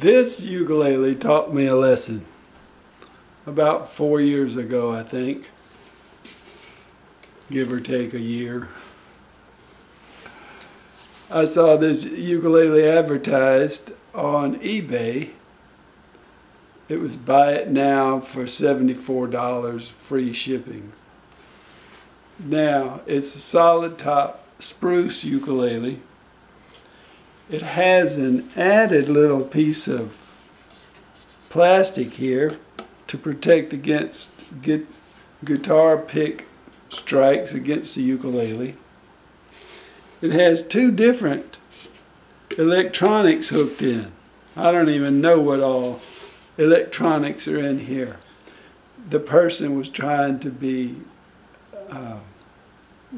This ukulele taught me a lesson about four years ago, I think, give or take a year. I saw this ukulele advertised on eBay. It was buy it now for $74 free shipping. Now, it's a solid top spruce ukulele. It has an added little piece of plastic here to protect against gu guitar pick strikes against the ukulele. It has two different electronics hooked in. I don't even know what all electronics are in here. The person was trying to be, uh,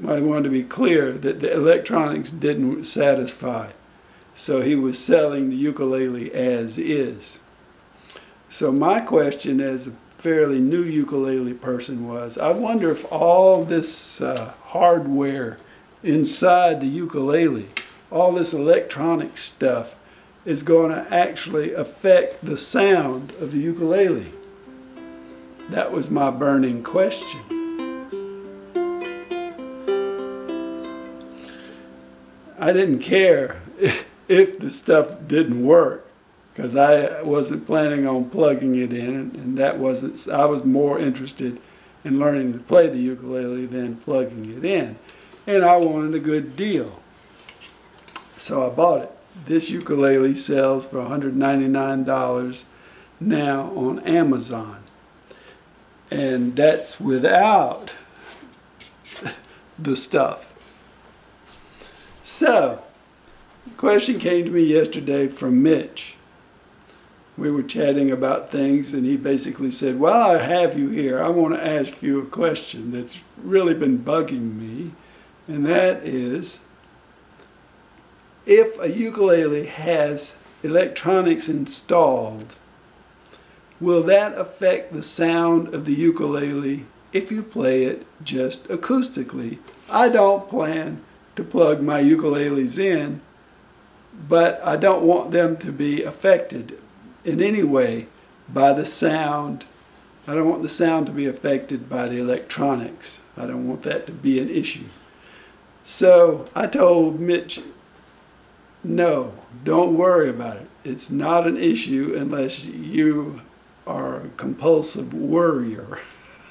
I wanted to be clear that the electronics didn't satisfy. So he was selling the ukulele as is. So my question as a fairly new ukulele person was, I wonder if all this uh, hardware inside the ukulele, all this electronic stuff, is going to actually affect the sound of the ukulele? That was my burning question. I didn't care if the stuff didn't work because I wasn't planning on plugging it in and that wasn't I was more interested in learning to play the ukulele than plugging it in and I wanted a good deal. So I bought it. This ukulele sells for $199 now on Amazon. And that's without the stuff. So, the question came to me yesterday from Mitch. We were chatting about things, and he basically said, While I have you here, I want to ask you a question that's really been bugging me and that is if a ukulele has electronics installed, will that affect the sound of the ukulele if you play it just acoustically? I don't plan to plug my ukuleles in, but I don't want them to be affected in any way by the sound. I don't want the sound to be affected by the electronics. I don't want that to be an issue. So I told Mitch, no, don't worry about it. It's not an issue unless you are a compulsive worrier.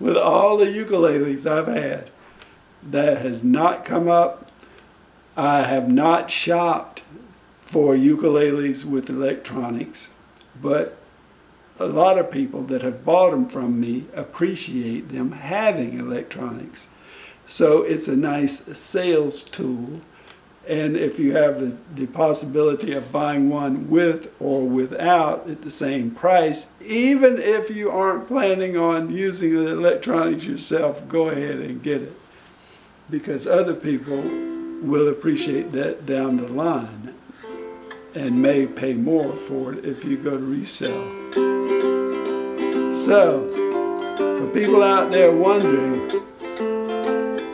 With all the ukuleles I've had, that has not come up. I have not shopped for ukuleles with electronics, but a lot of people that have bought them from me appreciate them having electronics. So it's a nice sales tool. And if you have the, the possibility of buying one with or without at the same price, even if you aren't planning on using the electronics yourself, go ahead and get it. Because other people will appreciate that down the line and may pay more for it if you go to resell. So, for people out there wondering,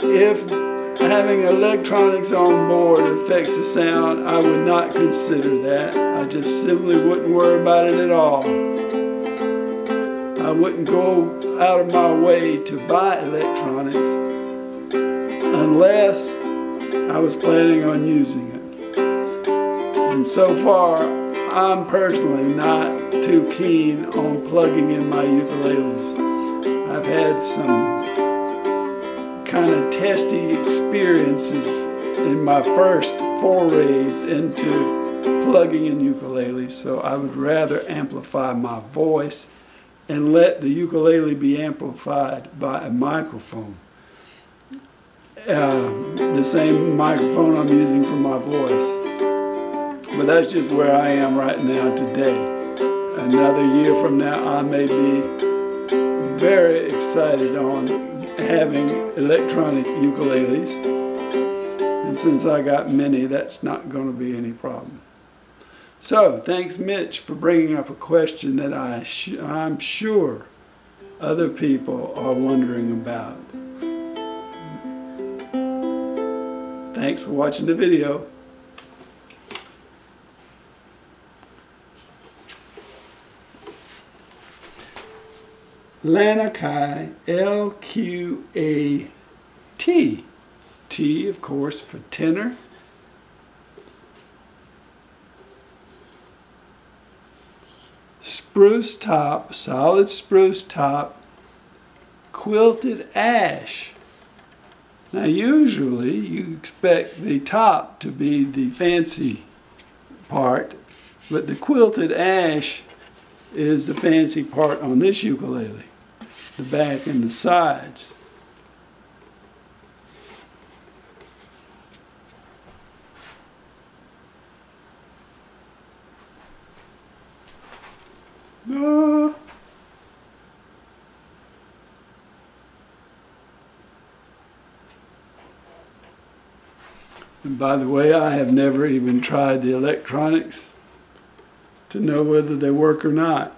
if having electronics on board affects the sound, I would not consider that. I just simply wouldn't worry about it at all. I wouldn't go out of my way to buy electronics unless I was planning on using it. And so far, I'm personally not too keen on plugging in my ukuleles. I've had some kind of testy experiences in my first forays into plugging in ukuleles, so I would rather amplify my voice and let the ukulele be amplified by a microphone. Uh, the same microphone I'm using for my voice. But that's just where I am right now today. Another year from now, I may be very excited on having electronic ukuleles. And since I got many, that's not going to be any problem. So, thanks Mitch for bringing up a question that I I'm sure other people are wondering about. Thanks for watching the video. Lanikai L Q A T T of course, for tenor. Spruce top, solid spruce top, quilted ash. Now, usually you expect the top to be the fancy part, but the quilted ash is the fancy part on this ukulele the back and the sides. Ah. And by the way, I have never even tried the electronics to know whether they work or not.